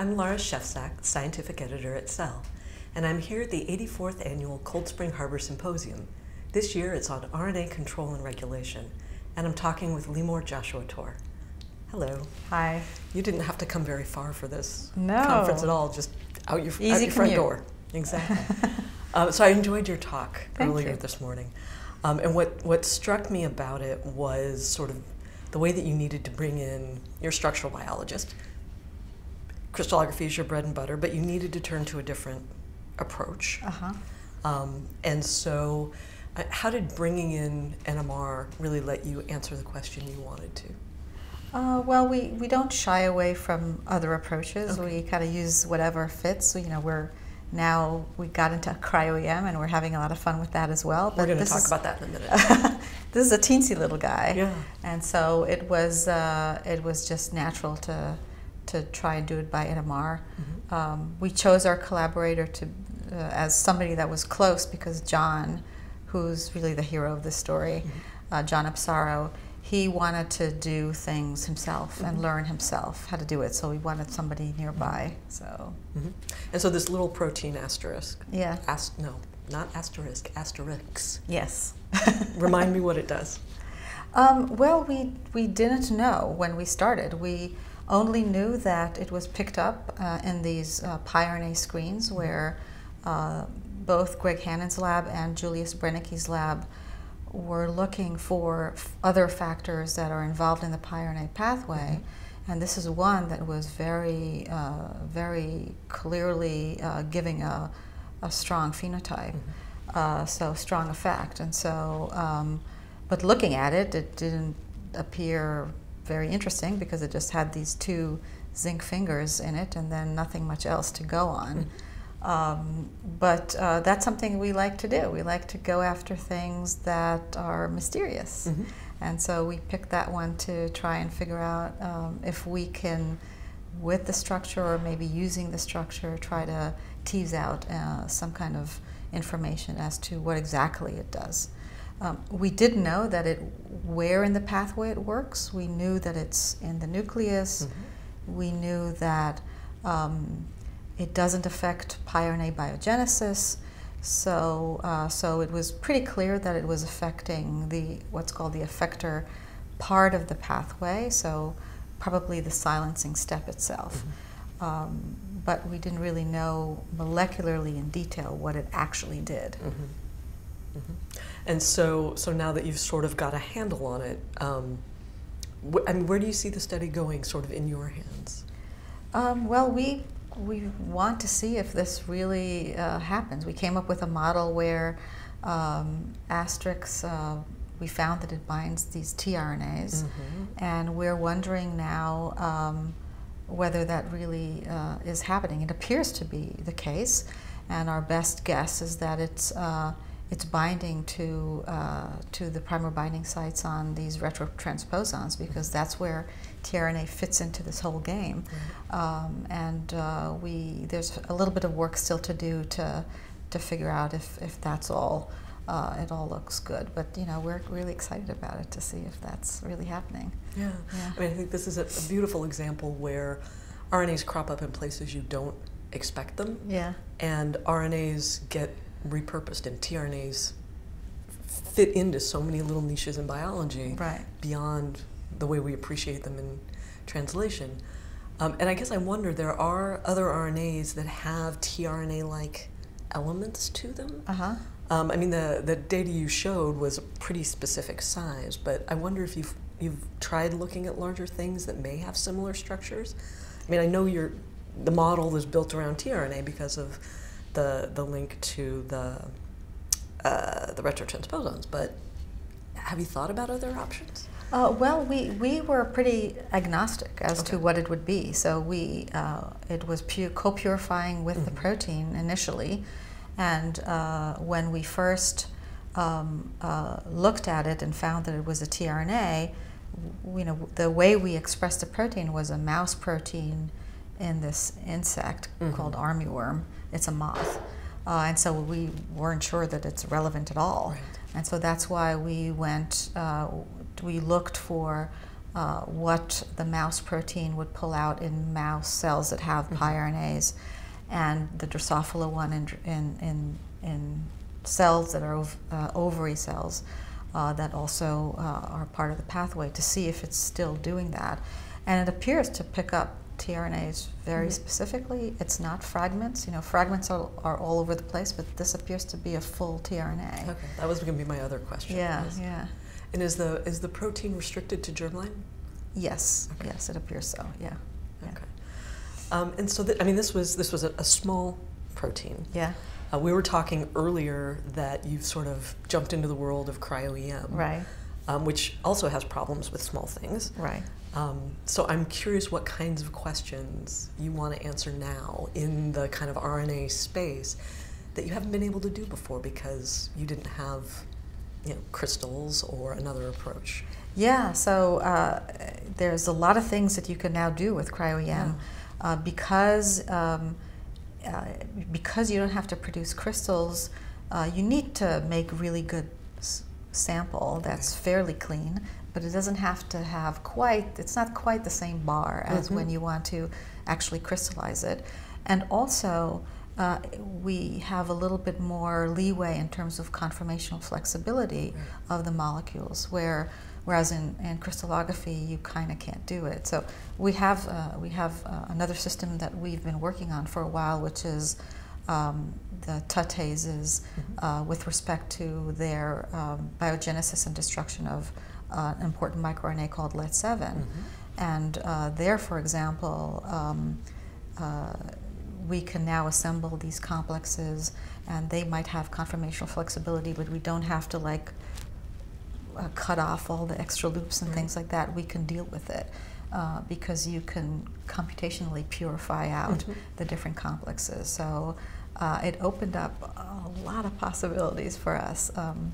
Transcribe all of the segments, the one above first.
I'm Lara Szewczak, scientific editor at Cell, and I'm here at the 84th annual Cold Spring Harbor Symposium. This year it's on RNA control and regulation, and I'm talking with Leemor Joshua-Tor. Hello. Hi. You didn't have to come very far for this no. conference at all, just out your, Easy out your front door. Exactly. uh, so I enjoyed your talk Thank earlier you. this morning. Um, and what, what struck me about it was sort of the way that you needed to bring in your structural biologist. Crystallography is your bread and butter, but you needed to turn to a different approach. Uh-huh. Um, and so, uh, how did bringing in NMR really let you answer the question you wanted to? Uh, well, we, we don't shy away from other approaches. Okay. We kind of use whatever fits. So, you know, we're now we got into cryo-EM and we're having a lot of fun with that as well. We're going to talk is- about that in a minute. this is a teensy little guy. Yeah. And so it was uh, it was just natural to to try and do it by NMR. Mm-hmm. Um, we chose our collaborator to uh, as somebody that was close because John, who's really the hero of this story, Mm-hmm. uh, John Ipsaro, he wanted to do things himself Mm-hmm. and learn himself how to do it. So we wanted somebody nearby. So hmm And so, this little protein asterisk, yeah, ast- no, not asterisk, asterix. yes. Remind me what it does. Um, well, we, we didn't know when we started. We only knew that it was picked up uh, in these uh, piRNA screens where uh, both Greg Hannon's lab and Julius Brennecke's lab were looking for f- other factors that are involved in the piRNA pathway. And this is one that was very, uh, very clearly uh, giving a, a strong phenotype, uh, so strong effect. And so, um, but looking at it, it didn't appear very interesting because it just had these two zinc fingers in it and then nothing much else to go on. Um, but uh, that's something we like to do. We like to go after things that are mysterious. Mhm. And so we picked that one to try and figure out um, if we can, with the structure or maybe using the structure, try to tease out uh, some kind of information as to what exactly it does. Um, we did know that it, where in the pathway it works. We knew that it's in the nucleus. We knew that um, it doesn't affect piRNA biogenesis. So, uh, so it was pretty clear that it was affecting the what's called the effector part of the pathway. So, probably the silencing step itself. Um, but we didn't really know molecularly in detail what it actually did. And so, so now that you've sort of got a handle on it, um, wh- I mean, where do you see the study going, sort of in your hands? Um, well, we we want to see if this really uh, happens. We came up with a model where um, Asterix, uh, we found that it binds these tRNAs, and we're wondering now um, whether that really uh, is happening. It appears to be the case, and our best guess is that it's uh, it's binding to uh, to the primer binding sites on these retrotransposons because that's where tRNA fits into this whole game. Um, and uh, we there's a little bit of work still to do to to figure out if, if that's all. Uh, it all looks good, but you know we're really excited about it to see if that's really happening. Yeah. Yeah. I mean, I think this is a, a beautiful example where RNAs crop up in places you don't expect them, Yeah. and RNAs get repurposed, and tRNAs fit into so many little niches in biology Right. beyond the way we appreciate them in translation. Um, and I guess I wonder there are other RNAs that have tRNA like elements to them. Uh huh. Um, I mean, the, the data you showed was a pretty specific size, but I wonder if you've, you've tried looking at larger things that may have similar structures. I mean, I know your the model is built around tRNA because of the, the link to the, uh, the retrotransposons, but have you thought about other options? Uh, well, we, we were pretty agnostic as Okay. to what it would be. So we uh, it was pu- co-purifying with the protein initially, and uh, when we first um, uh, looked at it and found that it was a tRNA, you know the way we expressed the protein was a mouse protein in this insect called armyworm. It's a moth, uh, and so we weren't sure that it's relevant at all. Right. And so that's why we went, uh, we looked for uh, what the mouse protein would pull out in mouse cells that have mm-hmm. piRNAs, and the Drosophila one in, in, in, in cells that are ov uh, ovary cells uh, that also uh, are part of the pathway to see if it's still doing that. And it appears to pick up tRNAs very mm -hmm. specifically. It's not fragments. You know, fragments are, are all over the place, but this appears to be a full tRNA. Okay, that was going to be my other question. Yeah, yeah. And is the is the protein restricted to germline? Yes, okay. yes, it appears so. Yeah. yeah. Okay. Um, and so, I mean, this was this was a, a small protein. Yeah. Uh, we were talking earlier that you've sort of jumped into the world of cryo-EM, right? Um, which also has problems with small things, right? Um, so I'm curious what kinds of questions you want to answer now in the kind of RNA space that you haven't been able to do before because you didn't have, you know, crystals or another approach. Yeah, so uh, there's a lot of things that you can now do with cryo-EM yeah. uh, because um, uh, because you don't have to produce crystals. Uh, you need to make really good sample that's fairly clean, but it doesn't have to have quite. It's not quite the same bar as mm -hmm. when you want to actually crystallize it, and also. Uh, we have a little bit more leeway in terms of conformational flexibility of the molecules, where whereas in, in crystallography you kind of can't do it. So we have uh, we have uh, another system that we've been working on for a while, which is um, the TUTases mm-hmm. uh, with respect to their um, biogenesis and destruction of uh, an important microRNA called LET7. Mm-hmm. And uh, there, for example, um, uh, we can now assemble these complexes and they might have conformational flexibility, but we don't have to like uh, cut off all the extra loops and things like that, we can deal with it uh, because you can computationally purify out mm -hmm. the different complexes. So uh, it opened up a lot of possibilities for us. Um,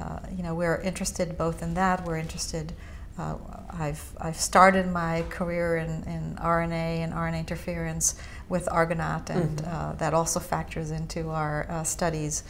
uh, you know, we're interested both in that. We're interested. Uh, I've I've started my career in, in RNA and RNA interference with Argonaute, and mm -hmm. that also factors into our studies.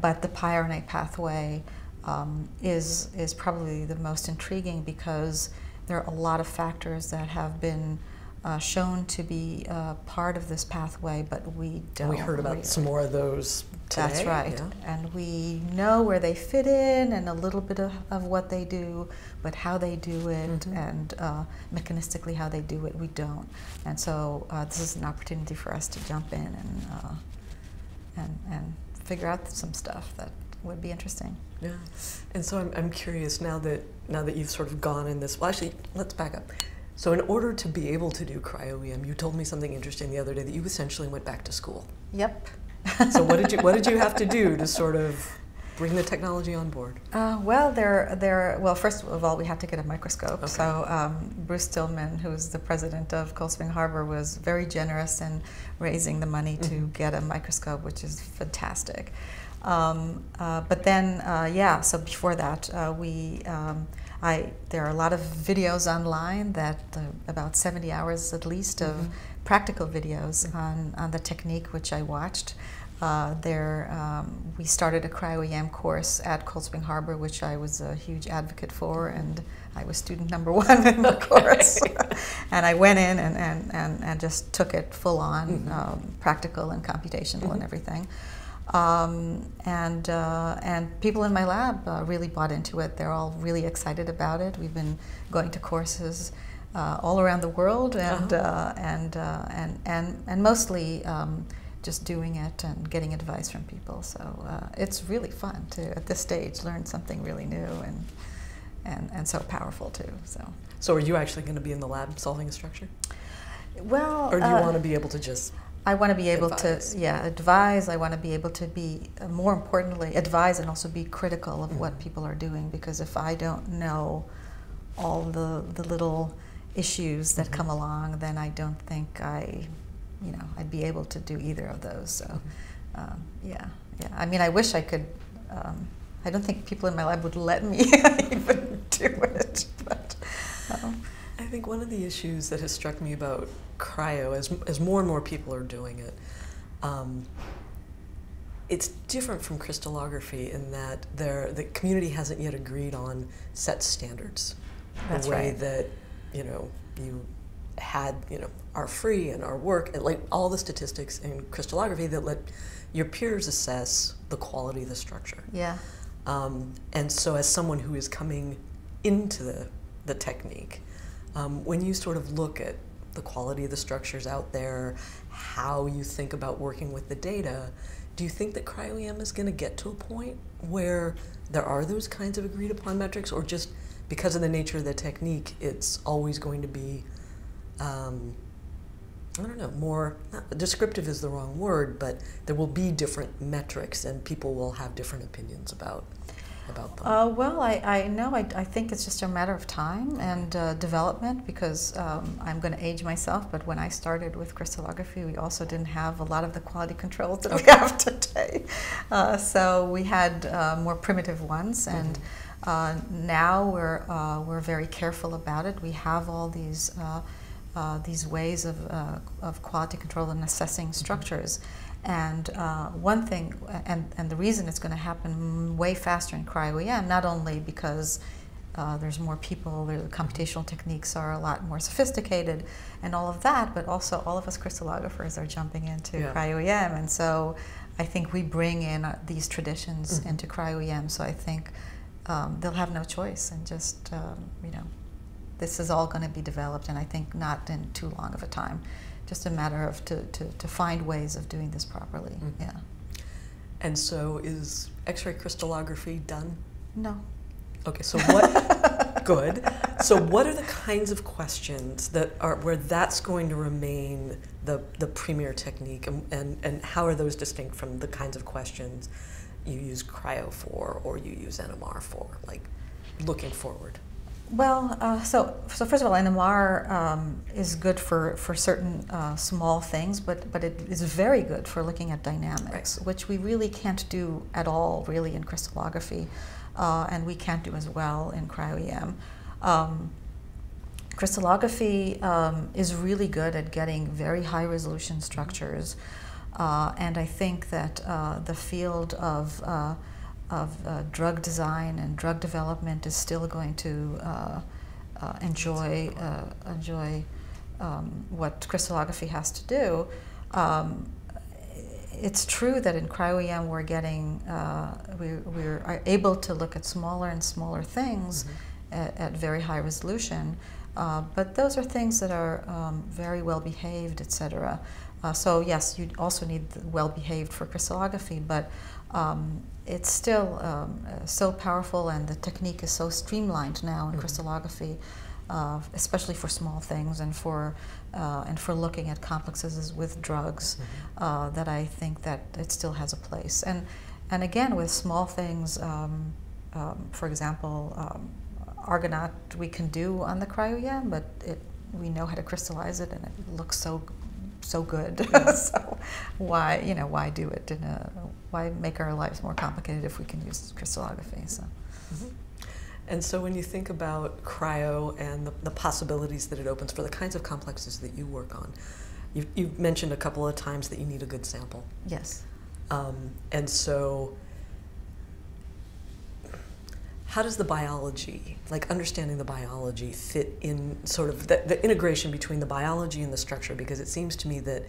but the piRNA pathway um, is, is probably the most intriguing because there are a lot of factors that have been uh, shown to be uh, part of this pathway, but we don't. We heard about some more of those today. That's right. Yeah. And we know where they fit in and a little bit of, of what they do, but how they do it mm -hmm. and uh, mechanistically how they do it, we don't. And so uh, this is an opportunity for us to jump in and, uh, and, and figure out some stuff that would be interesting. Yeah, and so I'm, I'm curious now that now that you've sort of gone in this. Well, actually, let's back up. So in order to be able to do cryo-EM, you told me something interesting the other day that you essentially went back to school. Yep. So what did you what did you have to do to sort of bring the technology on board? Uh, well, there, there. Well, first of all, we had to get a microscope. Okay. So um, Bruce Stillman, who's the president of Cold Spring Harbor, was very generous in raising the money to mm -hmm. get a microscope, which is fantastic. Um, uh, but then, uh, yeah, so before that, uh, we, um, I, there are a lot of videos online that, uh, about 70 hours at least of mm -hmm. practical videos mm-hmm. on, on the technique which I watched. Uh, there, um, we started a cryo-EM course at Cold Spring Harbor, which I was a huge advocate for, and I was student number one in the course. and I went in and, and, and, and just took it full on, mm -hmm. um, practical and computational mm -hmm. and mm-hmm. everything. Um, and, uh, and people in my lab uh, really bought into it. They're all really excited about it. We've been going to courses uh, all around the world and, -huh. and, uh, and, and, and mostly um, just doing it and getting advice from people. So uh, it's really fun to, at this stage, learn something really new and, and, and so powerful too. So. so are you actually going to be in the lab solving a structure? Well, or do you uh, want to be able to just I want to be able advise. to, yeah, advise. I want to be able to be, uh, more importantly, advise and also be critical of mm -hmm. what mm-hmm. people are doing. Because if I don't know all the the little issues that mm -hmm. come along, then I don't think I, you know, I'd be able to do either of those. So, um, yeah, yeah. I mean, I wish I could. Um, I don't think people in my lab would let me even do it, but. Um, I think one of the issues that has struck me about cryo, as, as more and more people are doing it, um, it's different from crystallography in that there, the community hasn't yet agreed on set standards That's the way right. that you know you had you know R free and R work and like all the statistics in crystallography that let your peers assess the quality of the structure. Yeah. Um, and so, as someone who is coming into the, the technique, um, when you sort of look at the quality of the structures out there, how you think about working with the data, do you think that cryo-EM is going to get to a point where there are those kinds of agreed upon metrics, or just because of the nature of the technique, it's always going to be um, I don't know, more descriptive is the wrong word, but there will be different metrics and people will have different opinions about about them. Uh, well, I, I know, I, I think it's just a matter of time and uh, development because um, I'm going to age myself, but when I started with crystallography, we also didn't have a lot of the quality controls that we have today. Uh, so we had uh, more primitive ones and mm-hmm. now we're, uh, we're very careful about it. We have all these uh, these ways of, uh, of quality control and assessing structures. And uh, one thing, and, and the reason it's going to happen way faster in cryo-EM, not only because uh, there's more people, the computational techniques are a lot more sophisticated and all of that, but also all of us crystallographers are jumping into yeah. cryo-EM. And so I think we bring in uh, these traditions mm -hmm. into cryo-EM. So I think um, they'll have no choice and just, um, you know, this is all going to be developed, and I think not in too long of a time. Just a matter of to, to, to find ways of doing this properly. Mm -hmm. Yeah. And so, is X-ray crystallography done? No. Okay. So what? good. So what are the kinds of questions that are where that's going to remain the the premier technique, and and, and how are those distinct from the kinds of questions you use cryo for or you use NMR for, like looking forward? Well, uh, so so first of all, NMR um, is good for for certain uh, small things, but but it is very good for looking at dynamics, right. which we really can't do at all, really, in crystallography, uh, and we can't do as well in cryo-EM. Um, crystallography um, is really good at getting very high resolution structures, uh, and I think that uh, the field of uh, of uh, drug design and drug development is still going to uh, uh, enjoy uh, enjoy um, what crystallography has to do. Um, it's true that in cryo-EM we're getting uh, we, we're able to look at smaller and smaller things mm -hmm. at, at, very high resolution, uh, but those are things that are um, very well behaved, etc. so yes, you also need well behaved for crystallography, but um, it's still um, uh, so powerful and the technique is so streamlined now in mm -hmm. crystallography, uh, especially for small things and for uh, and for looking at complexes with drugs, mm -hmm. that I think that it still has a place. And and again with small things, um, um, for example, um, Argonaute we can do on the cryo but it we know how to crystallize it and it looks so so good. so why you know why do it? In a, why make our lives more complicated if we can use crystallography? So. Mm -hmm. And so when you think about cryo and the, the, possibilities that it opens for the kinds of complexes that you work on, you've, you've mentioned a couple of times that you need a good sample. Yes. Um, and so how does the biology, like understanding the biology, fit in sort of the, the, integration between the biology and the structure? Because it seems to me that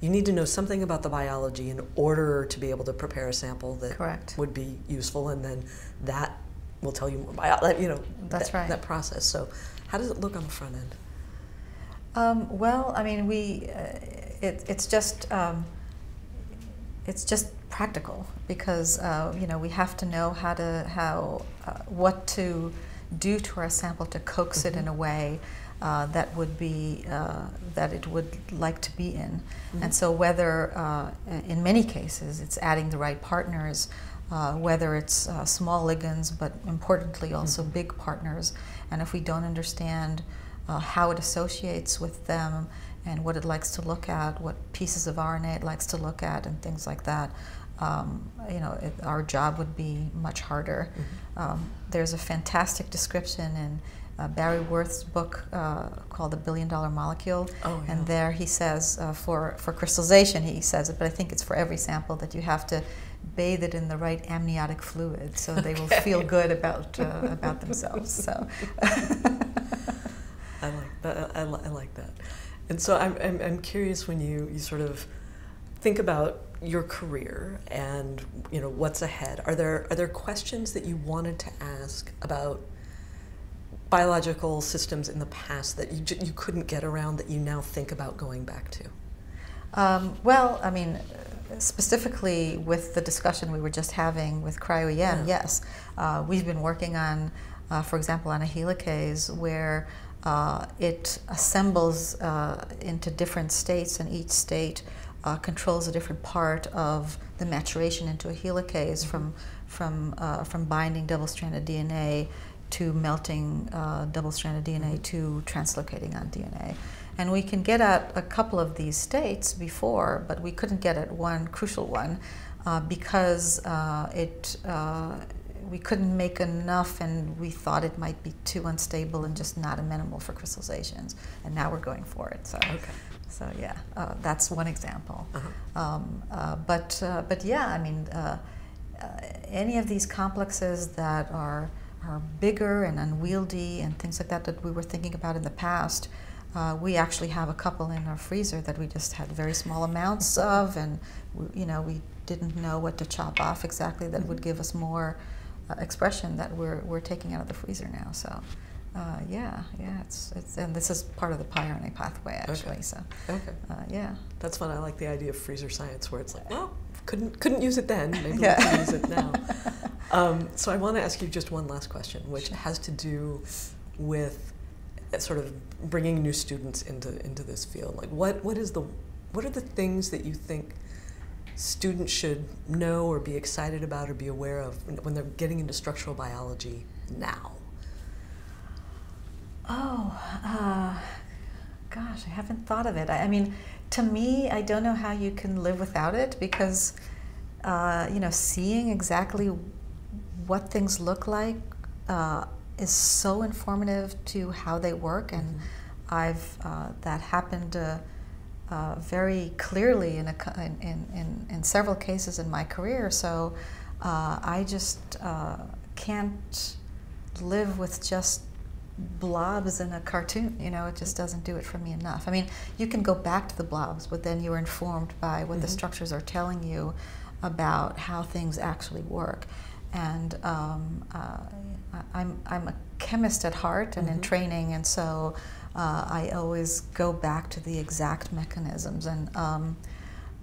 you need to know something about the biology in order to be able to prepare a sample that Correct. would be useful, and then that will tell you more about you know that's that, right that process. So, how does it look on the front end? Um, well, I mean, we uh, it, it's just um, it's just practical because uh, you know we have to know how to how uh, what to do to our sample to coax mm -hmm. it in a mm-hmm. way uh, that would be uh, that it would like to be in, mm -hmm. and so whether uh, in many cases it's adding the right partners, uh, whether it's small ligands, but importantly also mm -hmm. big partners, and if we don't understand how it associates with them and what it likes to look at, what pieces of RNA it likes to look at, and things like that um, you know, it, our job would be much harder. Mm -hmm. um, there's a fantastic description in uh, Barry Werth's book uh, called The Billion Dollar Molecule, oh, yeah. and there he says uh, for for crystallization he says it, but I think it's for every sample that you have to bathe it in the right amniotic fluid so they will feel good about uh, about themselves. So I like that. I, I, like that. And so I'm, I'm, I'm curious when you, you sort of think about your career and you know what's ahead. Are there are there questions that you wanted to ask about biological systems in the past that you you couldn't get around that you now think about going back to? Um, well, I mean, specifically with the discussion we were just having with cryo-EM, yeah. yes, uh, we've been working on, uh, for example, on a helicase where uh, it assembles uh, into different states, and each state uh, controls a different part of the maturation into a helicase from from uh, from binding double-stranded DNA to melting uh, double-stranded DNA to translocating on DNA. And we can get at a couple of these states before, but we couldn't get at one crucial one uh, because it we couldn't make enough and we thought it might be too unstable and just not amenable for crystallizations. And now we're going for it. So, okay. so yeah, uh, that's one example. Uh-huh. Um, uh, but, uh, but yeah, I mean, uh, uh, any of these complexes that are, are bigger and unwieldy and things like that that we were thinking about in the past, uh, we actually have a couple in our freezer that we just had very small amounts of, and we, you know we didn't know what to chop off exactly that would give us more uh, expression that we're, we're taking out of the freezer now. So, uh, yeah, yeah, it's, it's, and this is part of the piRNA pathway actually. Okay. So, okay, uh, yeah, that's fun. I like the idea of freezer science, where it's like, well, couldn't couldn't use it then, maybe yeah. we can use it now. um, so, I want to ask you just one last question, which has to do with uh, sort of bringing new students into into this field. Like, what what is the what are the things that you think students should know or be excited about or be aware of when they're getting into structural biology now? Oh, uh, gosh, I haven't thought of it. I, I, mean, to me, I don't know how you can live without it because, uh, you know, seeing exactly what things look like uh, is so informative to how they work, and mm -hmm. I've uh, that happened uh, very clearly in, a, in, in, in, several cases in my career. So uh, I just uh, can't live with just blobs in a cartoon. You know, it just doesn't do it for me enough. I mean, you can go back to the blobs, but then you're informed by what mm -hmm. the mm-hmm. structures are telling you about how things actually work. And um, uh, I'm, I'm a chemist at heart and mm -hmm. in mm-hmm. training, and so uh, I always go back to the exact mechanisms. And um,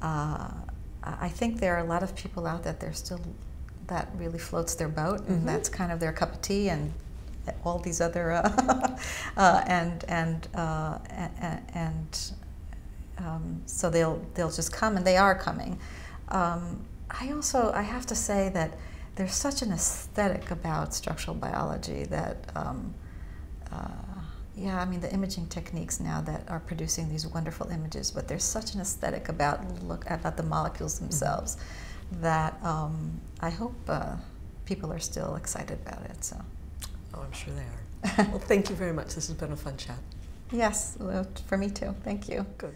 uh, I think there are a lot of people out there that still that really floats their boat, and mm -hmm. that's kind of their cup of tea, and all these other uh, uh and and uh, and, and um, so they'll they'll just come, and they are coming. Um, I also I have to say that there's such an aesthetic about structural biology that. Um, uh, yeah, I mean the imaging techniques now that are producing these wonderful images, but there's such an aesthetic about look about the molecules mm-hmm. themselves mm -hmm. that um, I hope uh, people are still excited about it. So, oh, I'm sure they are. well, thank you very much. This has been a fun chat. Yes, well, for me too. Thank you. Good.